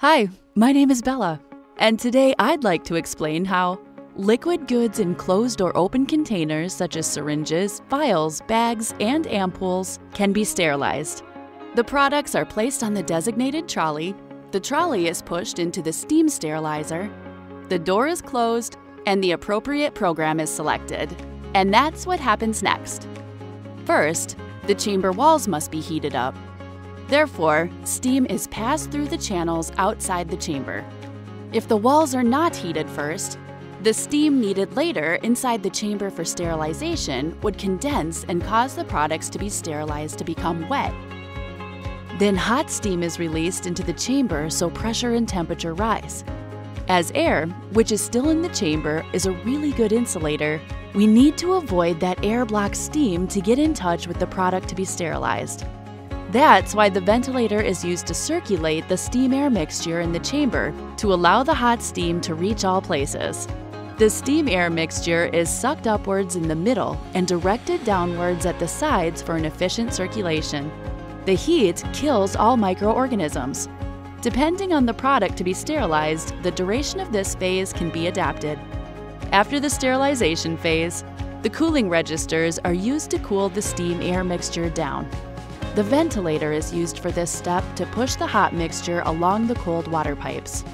Hi, my name is Bella, and today I'd like to explain how liquid goods in closed or open containers such as syringes, vials, bags, and ampoules can be sterilized. The products are placed on the designated trolley, the trolley is pushed into the steam sterilizer, the door is closed, and the appropriate program is selected. And that's what happens next. First, the chamber walls must be heated up. Therefore, steam is passed through the channels outside the chamber. If the walls are not heated first, the steam needed later inside the chamber for sterilization would condense and cause the products to be sterilized to become wet. Then hot steam is released into the chamber so pressure and temperature rise. As air, which is still in the chamber, is a really good insulator, we need to avoid that air block steam to get in touch with the product to be sterilized. That's why the ventilator is used to circulate the steam-air mixture in the chamber to allow the hot steam to reach all places. The steam-air mixture is sucked upwards in the middle and directed downwards at the sides for an efficient circulation. The heat kills all microorganisms. Depending on the product to be sterilized, the duration of this phase can be adapted. After the sterilization phase, the cooling registers are used to cool the steam-air mixture down. The ventilator is used for this step to push the hot mixture along the cold water pipes.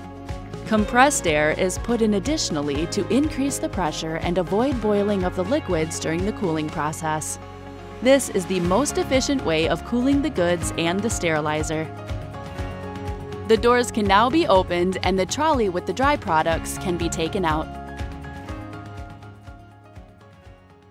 Compressed air is put in additionally to increase the pressure and avoid boiling of the liquids during the cooling process. This is the most efficient way of cooling the goods and the sterilizer. The doors can now be opened and the trolley with the dry products can be taken out.